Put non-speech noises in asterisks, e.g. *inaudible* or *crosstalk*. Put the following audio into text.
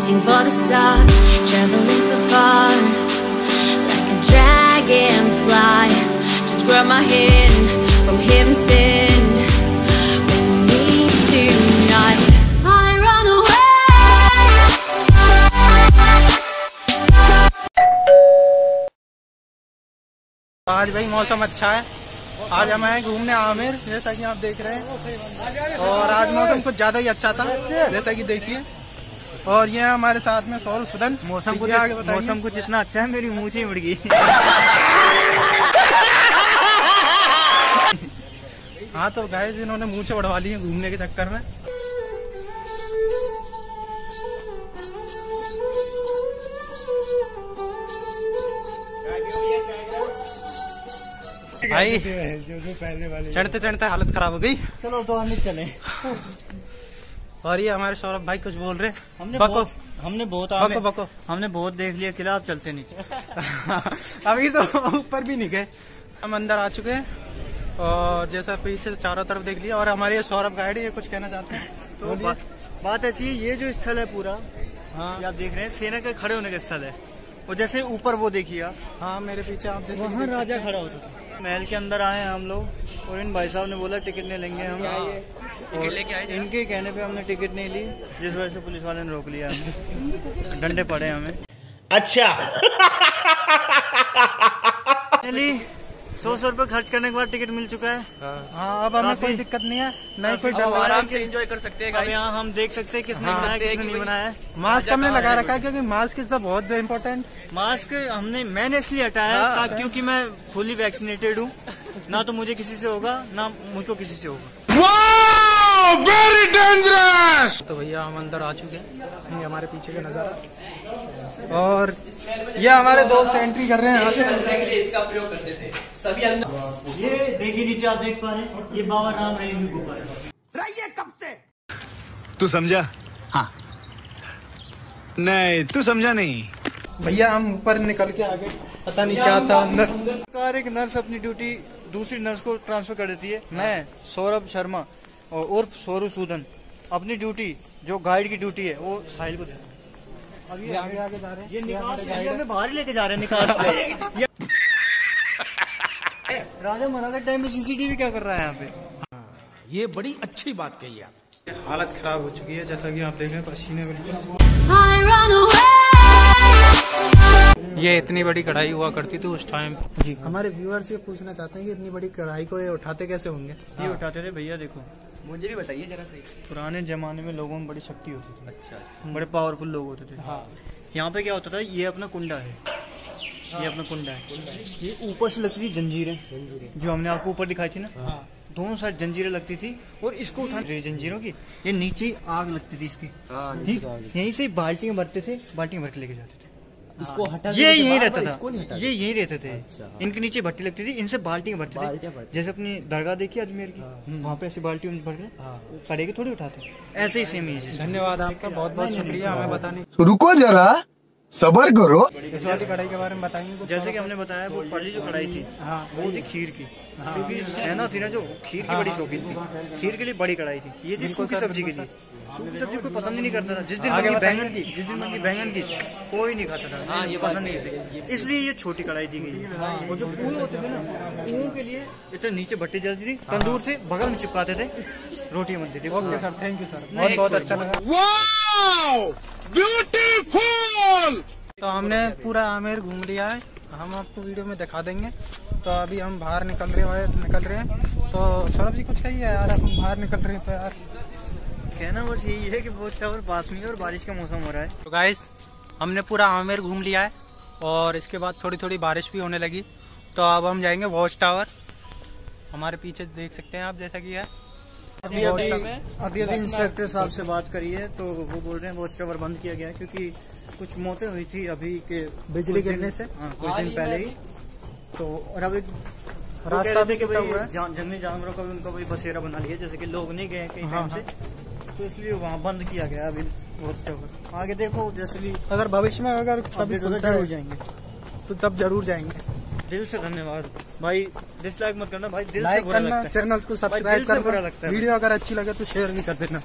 reaching for the stars, traveling so far, like a dragonfly. Just grab my hand from run away. आज भाई मौसम अच्छा है आज हम आए घूमने आमिर जैसा कि आप देख रहे हैं और आज मौसम कुछ ज़्यादा ही अच्छा था जैसा कि देखिए और ये हमारे साथ में सौरभ सुदन। मौसम कुछ आगे मौसम कुछ इतना अच्छा है मेरी मुँह से उड़ गई। हाँ तो गाय इन्होंने मुँह से बढ़वा ली है घूमने के चक्कर में। भाई चढ़ते चढ़ते हालत खराब हो गई। चलो तो हम चले। और ये हमारे सौरभ भाई कुछ बोल रहे हमने बको। बहुत हमने बहुत बको हमने, बको। हमने बहुत देख लिया किला आप चलते नीचे। *laughs* अभी तो ऊपर भी नहीं गए। हम अंदर आ चुके हैं और जैसा पीछे चारों तरफ़ देख लिया और हमारे ये सौरभ गाइड ये कुछ कहना चाहते हैं? तो बा, बात ऐसी है ये जो स्थल है पूरा हाँ। आप देख रहे हैं सेना के खड़े होने का स्थल है। और जैसे ऊपर वो देखिए हाँ मेरे पीछे आप जैसे वहाँ देख राजा खड़ा होता था महल के अंदर आए हैं हम लोग और इन भाई साहब ने बोला टिकट नहीं लेंगे हम। और इनके कहने पे हमने टिकट नहीं ली जिस वजह से पुलिस वाले ने रोक लिया हमें। डंडे पड़े हमें। अच्छा। चली सौ सौ रुपये खर्च करने के बाद टिकट मिल चुका है। हैं। हाँ अब हमें कोई दिक्कत नहीं है। नहीं कोई डर आराम से एंजॉय कर सकते हैं अब यहाँ हम देख सकते हैं किसने हाँ। बनाया हैं किसने नहीं बनाया। है मास्क हमने लगा रखा है क्योंकि मास्क इज़ बहुत इम्पोर्टेंट मास्क हमने मैंने इसलिए हटाया हाँ। क्योंकि मैं फुली वैक्सीनेटेड हूँ। ना तो मुझे किसी से होगा ना मुझको किसी से होगा। वेरी डेंजरस तो भैया हम अंदर आ चुके हैं ये हमारे पीछे का नज़ारा। और ये हमारे दोस्त एंट्री कर रहे हैं यहाँ से। इसका प्रयोग करते थे। सभी अंदर ये देखिए नीचे आप देख पा रहे हैं ये बाबा राम रहीम की गुफा है तू समझा? हाँ। नहीं तू समझा नहीं। भैया हम ऊपर निकल के आगे पता नहीं क्या था अंदर। सरकार एक नर्स अपनी ड्यूटी दूसरी नर्स को ट्रांसफ़र कर देती है। मैं सौरभ शर्मा और उर्फ़ सोरू सूदन अपनी ड्यूटी जो गाइड की ड्यूटी है वो साहिल को देता हूँ। अब ये आगे आगे जा रहे हैं ये ये निकास हमारे ये गाइड हैं। हमें बाहर लेके जा रहे हैं निकास *laughs* पे। ये- राजा महाराजा टाइम में सीसीटीवी क्या कर रहा है यहाँ पे ये बड़ी अच्छी बात कही आप हालत खराब हो चुकी है जैसा कि आप देखें पसीने बिल्कुल. ये इतनी बड़ी कढ़ाई हुआ करती थी उस टाइम जी हमारे व्यूअर्स ये पूछना चाहते हैं कि इतनी बड़ी कढ़ाई को ये उठाते कैसे होंगे ये उठाते थे भैया देखो मुझे भी बताइए जरा सही। पुराने जमाने में लोगों में बड़ी शक्ति होती थी। अच्छा अच्छा। बड़े पावरफुल लोग होते थे। हाँ। यहाँ पे क्या होता था ये अपना कुंडा है। ये अपना कुंडा है। ये ऊपर से लगती थी जंजीरें। जो हमने आपको ऊपर दिखाई थी ना। हाँ। दोनों साइड जंजीरें लगती थी और इसको उठा जंजीरों की ये नीचे आग लगती थी इसकी। हाँ, ठीक? यहीं से बाल्टी में भरते थे बाल्टी में भर के लेके जाते थे। इसको हटा ये यही रहता था। ये यही रहते थे। इनके नीचे भट्टी लगती थी इनसे बाल्टी में भरते थे। जैसे अपनी दरगाह देखी अजमेर की? वहाँ पे ऐसी बाल्टी भर के सड़े के थोड़ी उठाते ऐसे ही सेम ही धन्यवाद आपका बहुत बहुत शुक्रिया हमें बताने रुको जरा सबर करो। इस वाली कढ़ाई के बारे में बताएँगे जैसे कि हमने बताया वो पहली जो कढ़ाई थी हाँ। वो थी खीर की। क्योंकि सेना थी ना जो खीर की बड़ी शौकीन थी। खीर के लिए बड़ी कढ़ाई थी। ये थी सूखी सब्ज़ी के लिए। सूखी सब्ज़ी कोई पसंद ही नहीं करता था। जिस दिन बनी बैंगन की जिस दिन बनी बैंगन की कोई नहीं खाता था। हाँ, ये पसंद नहीं थे। इसलिए ये छोटी कढ़ाई दी गई। है और जो फूल होते थे ना फूलों के लिए इतने नीचे भट्टी जलती थी तंदूर से बगल में चिपकाते थे रोटी बनती थी। Okay sir thank you sir बहुत बहुत अच्छा लगा। वाओ ब्यूटीफुल तो हमने पूरा आमेर घूम लिया है। हम आपको वीडियो में दिखा देंगे। तो अभी हम बाहर निकल रहे हैं निकल रहे हैं। तो सौरभ जी कुछ कहिए यार हम बाहर निकल रहे हैं तो यार। कहना बस यही है कि बहुत शावर पास में और बारिश का मौसम हो रहा है। तो गाइस हमने पूरा आमेर घूम लिया है और इसके बाद थोड़ी थोड़ी बारिश भी होने लगी। तो अब हम जाएँगे वॉच टावर हमारे पीछे देख सकते हैं आप जैसा कि है। अभी अभी अभी अभी इंस्पेक्टर साहब से बात करी है तो वो बोल रहे हैं वॉच टावर बंद किया गया है क्योंकि कुछ मौतें हुई थी अभी के बिजली गिरने से? हाँ कुछ दिन पहले ही। तो और अभी रास्ता भी हुआ है। जंगली जानवरों का भी उनका भी बसेरा बना लिया जैसे कि लोग नहीं गए कहीं हाँ, टाइम से। तो इसलिए वहाँ बंद किया गया अभी वॉच आगे देखो जैसे भी अगर भविष्य में अगर अपडेट ज़रूर जाएँगे तो तब ज़रूर जाएँगे। दिल से धन्यवाद। भाई डिसलाइक मत करना भाई दिल से बुरा करना लगता है। चैनल को सब्सक्राइब कर बुरा लगता है। वीडियो अगर अच्छी लगे तो शेयर भी कर देना।